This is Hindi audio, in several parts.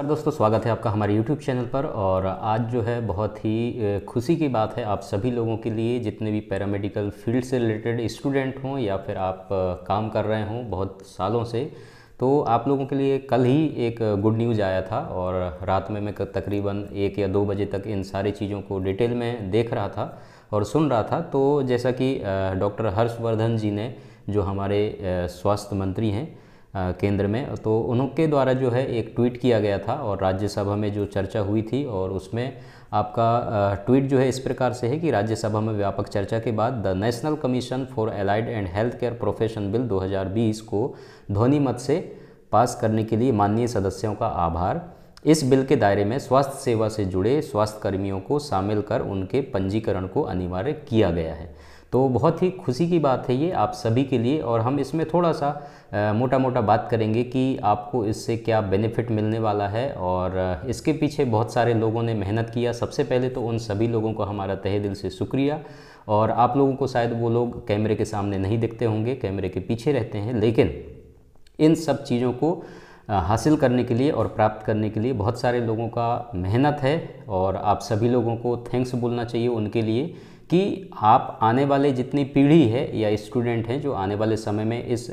नमस्कार दोस्तों, स्वागत है आपका हमारे YouTube चैनल पर और आज जो है बहुत ही खुशी की बात है आप सभी लोगों के लिए, जितने भी पैरामेडिकल फ़ील्ड से रिलेटेड स्टूडेंट हों या फिर आप काम कर रहे हों बहुत सालों से तो आप लोगों के लिए कल ही एक गुड न्यूज़ आया था और रात में मैं तकरीबन एक या दो बजे तक इन सारी चीज़ों को डिटेल में देख रहा था और सुन रहा था। तो जैसा कि डॉक्टर हर्षवर्धन जी ने, जो हमारे स्वास्थ्य मंत्री हैं केंद्र में। तो उनके द्वारा जो है एक ट्वीट किया गया था और राज्यसभा में जो चर्चा हुई थी और उसमें आपका ट्वीट जो है इस प्रकार से है कि राज्यसभा में व्यापक चर्चा के बाद the national commission for allied and health care profession bill 2020 को ध्वनि मत से पास करने के लिए माननीय सदस्यों का आभार। इस बिल के दायरे में स्वास्थ्य सेवा से जुड़े स्वास्थ्य कर्मियों को शामिल कर उनके पंजीकरण को अनिवार्य किया गया है। तो बहुत ही खुशी की बात है ये आप सभी के लिए और हम इसमें थोड़ा सा मोटा मोटा बात करेंगे कि आपको इससे क्या बेनिफिट मिलने वाला है और इसके पीछे बहुत सारे लोगों ने मेहनत किया। सबसे पहले तो उन सभी लोगों को हमारा तहे दिल से शुक्रिया और आप लोगों को शायद वो लोग कैमरे के सामने नहीं दिखते होंगे, कैमरे के पीछे रहते हैं, लेकिन इन सब चीज़ों को हासिल करने के लिए और प्राप्त करने के लिए बहुत सारे लोगों का मेहनत है और आप सभी लोगों को थैंक्स बोलना चाहिए उनके लिए। कि आप आने वाले जितनी पीढ़ी है या स्टूडेंट हैं जो आने वाले समय में इस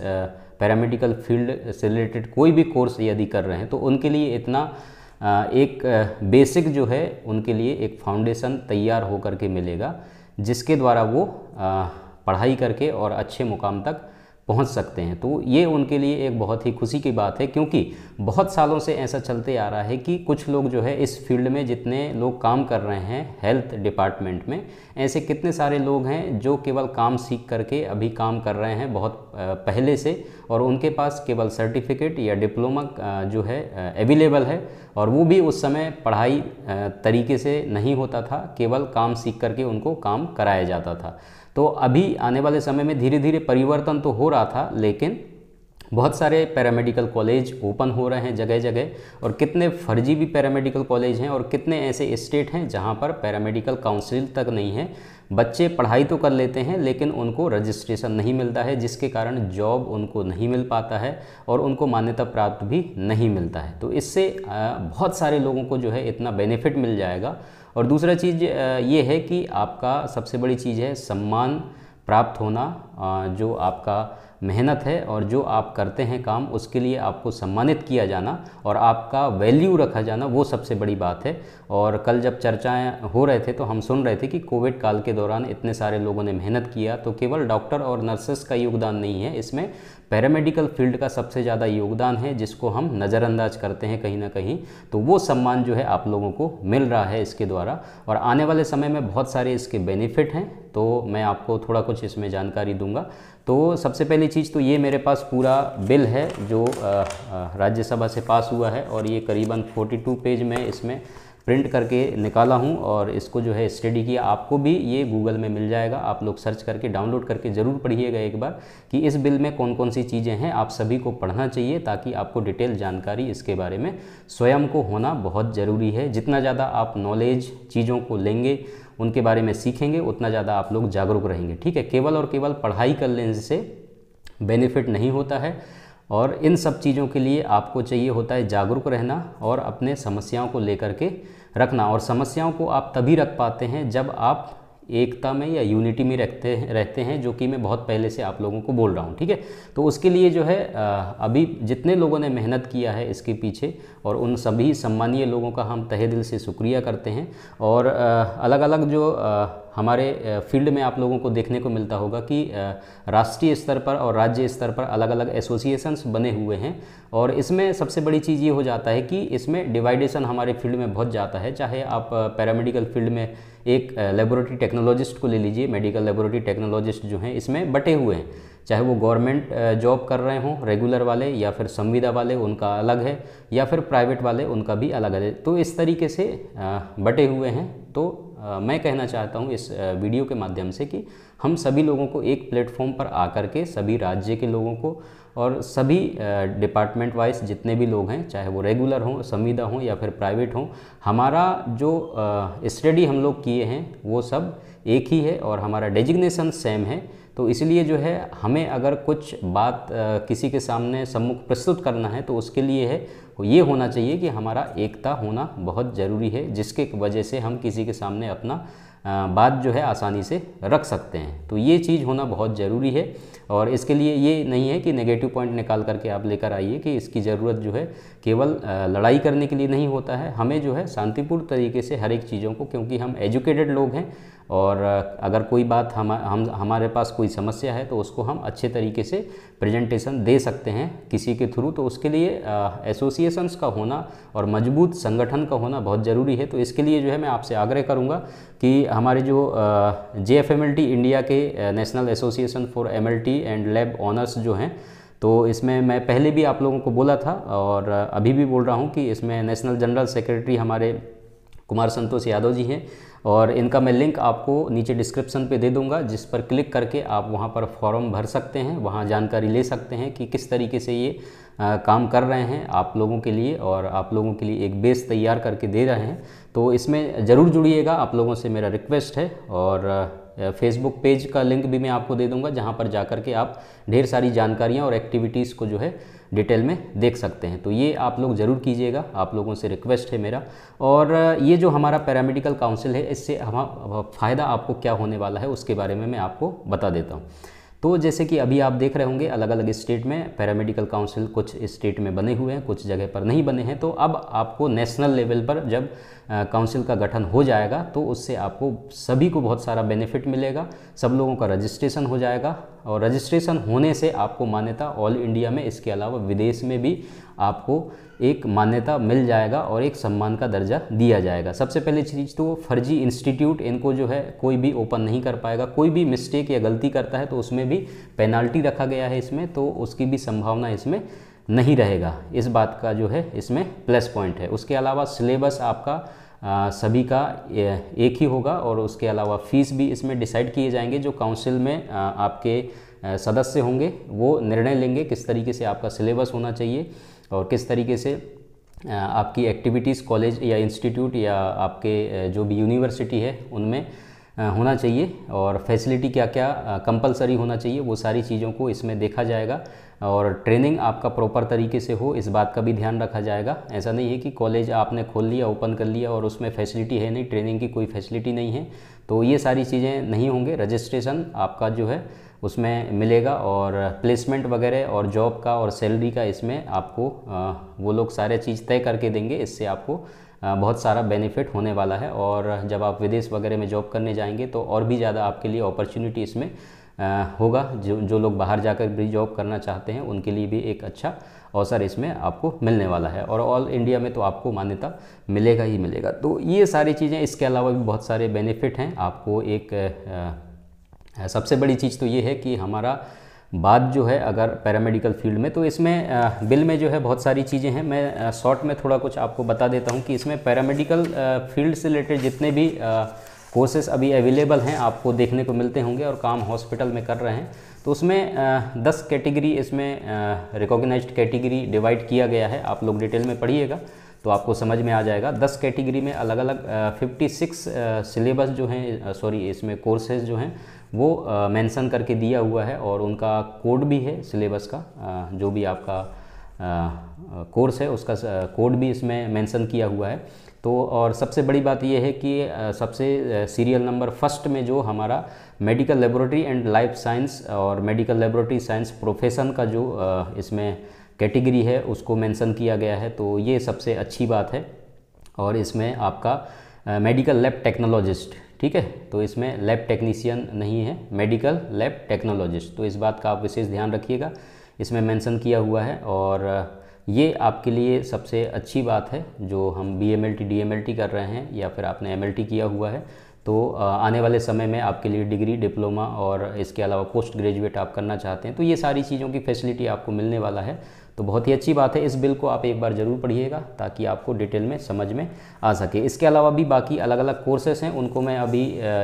पैरामेडिकल फ़ील्ड से रिलेटेड कोई भी कोर्स यदि कर रहे हैं तो उनके लिए इतना एक बेसिक जो है उनके लिए एक फाउंडेशन तैयार होकर के मिलेगा, जिसके द्वारा वो पढ़ाई करके और अच्छे मुकाम तक पहुँच सकते हैं। तो ये उनके लिए एक बहुत ही खुशी की बात है, क्योंकि बहुत सालों से ऐसा चलते आ रहा है कि कुछ लोग जो है इस फ़ील्ड में जितने लोग काम कर रहे हैं हेल्थ डिपार्टमेंट में, ऐसे कितने सारे लोग हैं जो केवल काम सीख करके अभी काम कर रहे हैं बहुत पहले से, और उनके पास केवल सर्टिफिकेट या डिप्लोमा जो है अवेलेबल है, और वो भी उस समय पढ़ाई तरीके से नहीं होता था, केवल काम सीख करके उनको काम कराया जाता था। तो अभी आने वाले समय में धीरे धीरे परिवर्तन तो हो रहा था, लेकिन बहुत सारे पैरामेडिकल कॉलेज ओपन हो रहे हैं जगह जगह और कितने फर्जी भी पैरामेडिकल कॉलेज हैं और कितने ऐसे स्टेट हैं जहाँ पर पैरामेडिकल काउंसिल तक नहीं है। बच्चे पढ़ाई तो कर लेते हैं, लेकिन उनको रजिस्ट्रेशन नहीं मिलता है, जिसके कारण जॉब उनको नहीं मिल पाता है और उनको मान्यता प्राप्त भी नहीं मिलता है। तो इससे बहुत सारे लोगों को जो है इतना बेनिफिट मिल जाएगा और दूसरा चीज़ ये है कि आपका सबसे बड़ी चीज़ है सम्मान प्राप्त होना जो आपका मेहनत है और जो आप करते हैं काम, उसके लिए आपको सम्मानित किया जाना और आपका वैल्यू रखा जाना, वो सबसे बड़ी बात है। और कल जब चर्चाएँ हो रहे थे तो हम सुन रहे थे कि कोविड काल के दौरान इतने सारे लोगों ने मेहनत किया तो केवल डॉक्टर और नर्सेस का योगदान नहीं है। इसमें पैरामेडिकल फ़ील्ड का सबसे ज़्यादा योगदान है, जिसको हम नज़रअंदाज करते हैं कहीं ना कहीं तो वो सम्मान जो है आप लोगों को मिल रहा है इसके द्वारा। और आने वाले समय में बहुत सारे इसके बेनिफिट हैं तो मैं आपको थोड़ा कुछ इसमें जानकारी दूँगा। तो सबसे पहली चीज़ तो ये मेरे पास पूरा बिल है, जो राज्यसभा से पास हुआ है, और ये करीबन 42 पेज में इसमें प्रिंट करके निकाला हूँ, और इसको जो है स्टडी किया। आपको भी ये गूगल में मिल जाएगा, आप लोग सर्च करके डाउनलोड करके ज़रूर पढ़िएगा एक बार, कि इस बिल में कौन कौन सी चीज़ें हैं, आप सभी को पढ़ना चाहिए, ताकि आपको डिटेल जानकारी इसके बारे में स्वयं को होना बहुत ज़रूरी है। जितना ज़्यादा आप नॉलेज चीज़ों को लेंगे उनके बारे में सीखेंगे, उतना ज़्यादा आप लोग जागरूक रहेंगे। ठीक है? केवल और केवल पढ़ाई कर लेने से बेनिफिट नहीं होता है और इन सब चीज़ों के लिए आपको चाहिए होता है जागरूक रहना और अपने समस्याओं को लेकर के रखना। और समस्याओं को आप तभी रख पाते हैं जब आप एकता में या यूनिटी में रखते हैं, रहते हैं, जो कि मैं बहुत पहले से आप लोगों को बोल रहा हूँ, ठीक है? तो उसके लिए जो है अभी जितने लोगों ने मेहनत किया है इसके पीछे और उन सभी सम्मानीय लोगों का हम तहे दिल से शुक्रिया करते हैं और अलग अलग जो हमारे फ़ील्ड में आप लोगों को देखने को मिलता होगा कि राष्ट्रीय स्तर पर और राज्य स्तर पर अलग अलग एसोसिएशंस बने हुए हैं। और इसमें सबसे बड़ी चीज़ ये हो जाता है कि इसमें डिवाइडेशन हमारे फ़ील्ड में बहुत जाता है। चाहे आप पैरामेडिकल फ़ील्ड में एक लेबोरेटरी टेक्नोलॉजिस्ट को ले लीजिए मेडिकल लेबोरेटरी टेक्नोलॉजिस्ट जो हैं, इसमें बटे हुए हैं। चाहे वो गवर्नमेंट जॉब कर रहे हों रेगुलर वाले या फिर संविदा वाले, उनका अलग है, या फिर प्राइवेट वाले, उनका भी अलग है। तो इस तरीके से बटे हुए हैं। तो मैं कहना चाहता हूँ इस वीडियो के माध्यम से कि हम सभी लोगों को एक प्लेटफॉर्म पर आकर के, सभी राज्य के लोगों को और सभी डिपार्टमेंट वाइज जितने भी लोग हैं, चाहे वो रेगुलर हों, संविदा हों या फिर प्राइवेट हों, हमारा जो स्टडी हम लोग किए हैं, वो सब एक ही है और हमारा डेजिग्नेशन सेम है। तो इसलिए जो है, हमें अगर कुछ बात किसी के सामने सम्मुख प्रस्तुत करना है तो उसके लिए है ये होना चाहिए कि हमारा एकता होना बहुत ज़रूरी है, जिसके वजह से हम किसी के सामने अपना बात जो है आसानी से रख सकते हैं। तो ये चीज़ होना बहुत ज़रूरी है और इसके लिए ये नहीं है कि नेगेटिव पॉइंट निकाल करके आप लेकर आइए कि इसकी ज़रूरत जो है केवल लड़ाई करने के लिए नहीं होता है। हमें जो है शांतिपूर्ण तरीके से हर एक चीज़ों को, क्योंकि हम एजुकेटेड लोग हैं और अगर कोई बात हम हम, हमारे पास कोई समस्या है तो उसको हम अच्छे तरीके से प्रेजेंटेशन दे सकते हैं किसी के थ्रू तो उसके लिए एसोसिएशंस का होना और मज़बूत संगठन का होना बहुत ज़रूरी है। तो इसके लिए जो है मैं आपसे आग्रह करूँगा कि हमारे जो जे एफ़ इंडिया के national association for M L T and lab owners जो हैं तो इसमें मैं पहले भी आप लोगों को बोला था और, अभी भी बोल रहा हूँ कि इसमें नेशनल जनरल सेक्रेटरी हमारे कुमार संतोष यादव जी हैं। और इनका मैं लिंक आपको नीचे डिस्क्रिप्शन पे दे दूँगा जिस पर क्लिक करके आप वहाँ पर फॉर्म भर सकते हैं वहाँ जानकारी ले सकते हैं कि किस तरीके से ये आ, काम कर रहे हैं आप लोगों के लिए और आप लोगों के लिए एक बेस तैयार करके दे रहे हैं। तो इसमें ज़रूर जुड़िएगा आप लोगों से मेरा रिक्वेस्ट है और फेसबुक पेज का लिंक भी मैं आपको दे दूँगा जहाँ पर जा कर के आप ढेर सारी जानकारियाँ और एक्टिविटीज़ को जो है डिटेल में देख सकते हैं। तो ये आप लोग ज़रूर कीजिएगा। आप लोगों से रिक्वेस्ट है मेरा। और ये जो हमारा पैरामेडिकल काउंसिल है, इससे हम फ़ायदा आपको क्या होने वाला है, उसके बारे में मैं आपको बता देता हूँ। तो जैसे कि अभी आप देख रहे होंगे अलग अलग स्टेट में पैरामेडिकल काउंसिल कुछ स्टेट में बने हुए हैं, कुछ जगह पर नहीं बने हैं। तो अब आपको नेशनल लेवल पर जब काउंसिल का गठन हो जाएगा तो उससे आपको सभी को बहुत सारा बेनिफिट मिलेगा। सब लोगों का रजिस्ट्रेशन हो जाएगा। और रजिस्ट्रेशन होने से आपको मान्यता ऑल इंडिया में, इसके अलावा विदेश में भी आपको एक मान्यता मिल जाएगा और एक सम्मान का दर्जा दिया जाएगा। सबसे पहले चीज़ तो फर्जी इंस्टीट्यूट इनको जो है कोई भी ओपन नहीं कर पाएगा। कोई भी मिस्टेक या गलती करता है तो उसमें भी पेनाल्टी रखा गया है इसमें तो उसकी भी संभावना इसमें नहीं रहेगा। इस बात का जो है इसमें प्लस पॉइंट है। उसके अलावा सिलेबस आपका सभी का एक ही होगा और उसके अलावा फ़ीस भी इसमें डिसाइड किए जाएँगे जो काउंसिल में आपके सदस्य होंगे। वो निर्णय लेंगे किस तरीके से आपका सिलेबस होना चाहिए और किस तरीके से आपकी एक्टिविटीज़ कॉलेज या इंस्टीट्यूट या आपके जो भी यूनिवर्सिटी है, उनमें होना चाहिए। और फैसिलिटी क्या क्या कंपलसरी होना चाहिए, वो सारी चीज़ों को इसमें देखा जाएगा। और ट्रेनिंग आपका प्रॉपर तरीके से हो, इस बात का भी ध्यान रखा जाएगा। ऐसा नहीं है कि कॉलेज आपने खोल लिया, ओपन कर लिया और उसमें फैसिलिटी है नहीं, ट्रेनिंग की कोई फैसिलिटी नहीं है। तो ये सारी चीज़ें नहीं होंगे। रजिस्ट्रेशन आपका जो है, उसमें मिलेगा और प्लेसमेंट वगैरह और जॉब का और सैलरी का इसमें आपको वो लोग सारे चीज़ तय करके देंगे। इससे आपको बहुत सारा बेनिफिट होने वाला है। और जब आप विदेश वगैरह में जॉब करने जाएँगे तो और भी ज़्यादा आपके लिए अपॉर्चुनिटी इसमें होगा। जो जो लोग बाहर जाकर भी जॉब करना चाहते हैं उनके लिए भी एक अच्छा अवसर इसमें आपको मिलने वाला है। और ऑल इंडिया में तो आपको मान्यता मिलेगा ही मिलेगा। तो ये सारी चीज़ें इसके अलावा भी बहुत सारे बेनिफिट हैं। आपको एक आ, सबसे बड़ी चीज़ तो ये है कि हमारा बात जो है अगर पैरामेडिकल फ़ील्ड में तो इसमें बिल में जो है बहुत सारी चीज़ें हैं। मैं शॉर्ट में थोड़ा कुछ आपको बता देता हूँ कि इसमें पैरामेडिकल फ़ील्ड से रिलेटेड जितने भी कोर्सेस अभी अवेलेबल हैं, आपको देखने को मिलते होंगे और काम हॉस्पिटल में कर रहे हैं। तो उसमें दस कैटेगरी इसमें रिकॉग्नाइज्ड कैटेगरी डिवाइड किया गया है। आप लोग डिटेल में पढ़िएगा तो आपको समझ में आ जाएगा। दस कैटेगरी में अलग अलग फिफ्टी सिक्स सिलेबस जो हैं सॉरी इसमें कोर्सेज जो हैं, वो मेंशन करके दिया हुआ है और उनका कोड भी है सिलेबस का। जो भी आपका कोर्स है उसका कोड भी इसमें मेंशन किया हुआ है। तो और सबसे बड़ी बात यह है कि सबसे सीरियल नंबर फ़र्स्ट में जो हमारा medical laboratory and life science और मेडिकल लेबोरेटरी साइंस प्रोफेशन का जो इसमें कैटेगरी है, उसको मेंशन किया गया है तो ये सबसे अच्छी बात है। और इसमें आपका मेडिकल लैब टेक्नोलॉजिस्ट ठीक है? तो इसमें लैब टेक्नीशियन नहीं है मेडिकल लैब टेक्नोलॉजिस्ट तो इस बात का आप विशेष ध्यान रखिएगा। इसमें मेंशन किया हुआ है और ये आपके लिए सबसे अच्छी बात है, जो हम B M L T D M L T कर रहे हैं या फिर आपने एम एल टी किया हुआ है तो आने वाले समय में आपके लिए डिग्री, डिप्लोमा और इसके अलावा पोस्ट ग्रेजुएट आप करना चाहते हैं तो ये सारी चीज़ों की फैसिलिटी आपको मिलने वाला है। तो बहुत ही अच्छी बात है, इस बिल को आप एक बार ज़रूर पढ़िएगा ताकि आपको डिटेल में समझ में आ सके। इसके अलावा भी बाकी अलग अलग कोर्सेस हैं, उनको मैं अभी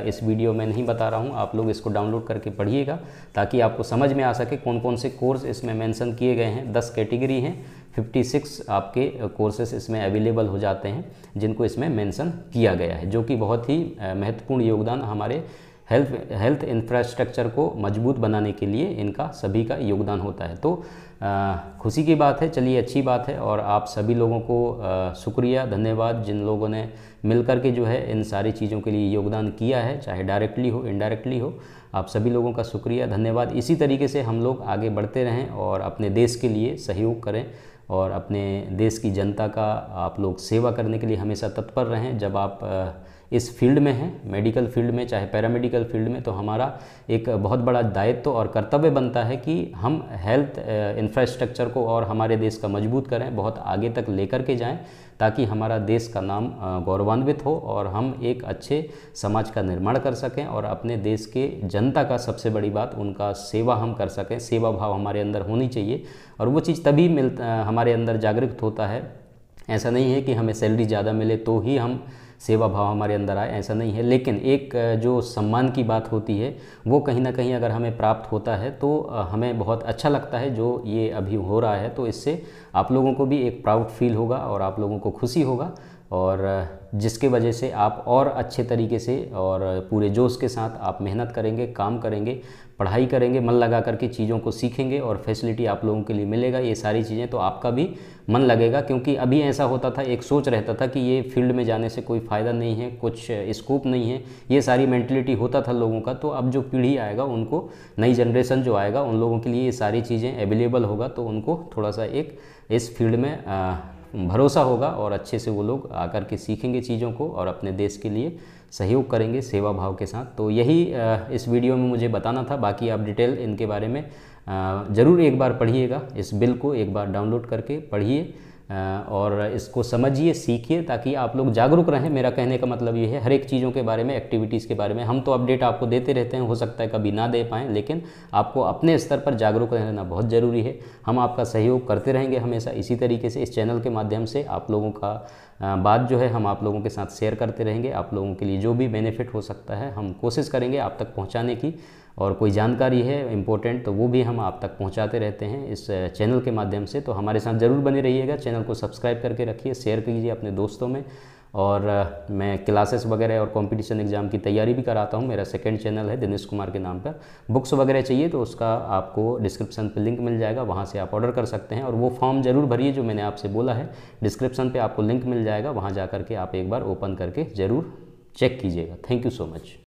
इस वीडियो में नहीं बता रहा हूँ, आप लोग इसको डाउनलोड करके पढ़िएगा ताकि आपको समझ में आ सके कौन कौन से कोर्स इसमें मैंसन किए गए हैं। दस कैटेगरी हैं 56 आपके कोर्सेस इसमें अवेलेबल हो जाते हैं जिनको इसमें मेंशन किया गया है जो कि बहुत ही महत्वपूर्ण योगदान हमारे हेल्थ हेल्थ इंफ्रास्ट्रक्चर को मज़बूत बनाने के लिए इनका सभी का योगदान होता है। तो आ, खुशी की बात है चलिए अच्छी बात है और आप सभी लोगों को आ, शुक्रिया धन्यवाद जिन लोगों ने मिलकर के जो है इन सारी चीज़ों के लिए योगदान किया है चाहे डायरेक्टली हो इनडायरेक्टली हो आप सभी लोगों का शुक्रिया धन्यवाद। इसी तरीके से हम लोग आगे बढ़ते रहें और अपने देश के लिए सहयोग करें। और अपने देश की जनता का आप लोग सेवा करने के लिए हमेशा तत्पर रहें। जब आप इस फ़ील्ड में हैं, मेडिकल फ़ील्ड में, चाहे पैरामेडिकल फ़ील्ड में तो हमारा एक बहुत बड़ा दायित्व और कर्तव्य बनता है कि हम हेल्थ इंफ्रास्ट्रक्चर को और हमारे देश का मज़बूत करें, बहुत आगे तक लेकर के जाएँ, ताकि हमारा देश का नाम गौरवान्वित हो और हम एक अच्छे समाज का निर्माण कर सकें और अपने देश के जनता का सबसे बड़ी बात, उनका सेवा हम कर सकें, सेवा भाव हमारे अंदर होनी चाहिए और वो चीज़ तभी मिल हमारे अंदर जागृत होता है। ऐसा नहीं है कि हमें सैलरी ज़्यादा मिले तो ही हम सेवा भाव हमारे अंदर आए, ऐसा नहीं है। लेकिन एक जो सम्मान की बात होती है, वो कहीं ना कहीं अगर हमें प्राप्त होता है तो हमें बहुत अच्छा लगता है जो ये अभी हो रहा है। तो इससे आप लोगों को भी एक प्राउड फील होगा और आप लोगों को खुशी होगा। और जिसके वजह से आप और अच्छे तरीके से और पूरे जोश के साथ आप मेहनत करेंगे, काम करेंगे, पढ़ाई करेंगे, मन लगा करके चीज़ों को सीखेंगे और फैसिलिटी आप लोगों के लिए मिलेगा। ये सारी चीज़ें तो आपका भी मन लगेगा, क्योंकि अभी ऐसा होता था, एक सोच रहता था कि ये फ़ील्ड में जाने से कोई फ़ायदा नहीं है, कुछ स्कोप नहीं है। ये सारी मैंटलिटी होता था लोगों का तो अब जो पीढ़ी आएगा, उनको नई जनरेशन जो आएगा, उन लोगों के लिए ये सारी चीज़ें अवेलेबल होगा तो उनको थोड़ा सा एक इस फ़ील्ड में भरोसा होगा और अच्छे से वो लोग आकर के सीखेंगे चीज़ों को और अपने देश के लिए सहयोग करेंगे सेवा भाव के साथ। तो यही इस वीडियो में मुझे बताना था। बाकी आप डिटेल इनके बारे में ज़रूर एक बार पढ़िएगा। इस बिल को एक बार डाउनलोड करके पढ़िए। और इसको समझिए, सीखिए, ताकि आप लोग जागरूक रहें। मेरा कहने का मतलब ये है, हर एक चीज़ों के बारे में एक्टिविटीज़ के बारे में, हम तो अपडेट आपको देते रहते हैं, हो सकता है कभी ना दे पाएँ, लेकिन आपको अपने स्तर पर जागरूक रहना बहुत ज़रूरी है। हम आपका सहयोग करते रहेंगे हमेशा। इसी तरीके से इस चैनल के माध्यम से आप लोगों का बात जो है, हम आप लोगों के साथ शेयर करते रहेंगे। आप लोगों के लिए जो भी बेनिफिट हो सकता है, हम कोशिश करेंगे आप तक पहुँचाने की। और कोई जानकारी है इम्पोर्टेंट तो वो भी हम आप तक पहुंचाते रहते हैं इस चैनल के माध्यम से। तो हमारे साथ ज़रूर बने रहिएगा। चैनल को सब्सक्राइब करके रखिए शेयर कीजिए अपने दोस्तों में। और मैं क्लासेस वगैरह और कंपटीशन एग्ज़ाम की तैयारी भी कराता हूँ। मेरा सेकंड चैनल है दिनेश कुमार के नाम पर। बुक्स वगैरह चाहिए तो उसका आपको डिस्क्रिप्शन पे लिंक मिल जाएगा। वहाँ से आप ऑर्डर कर सकते हैं। और वो फॉर्म ज़रूर भरिए जो मैंने आपसे बोला है। डिस्क्रिप्शन पर आपको लिंक मिल जाएगा। वहाँ जा करके आप एक बार ओपन करके ज़रूर चेक कीजिएगा। Thank you so much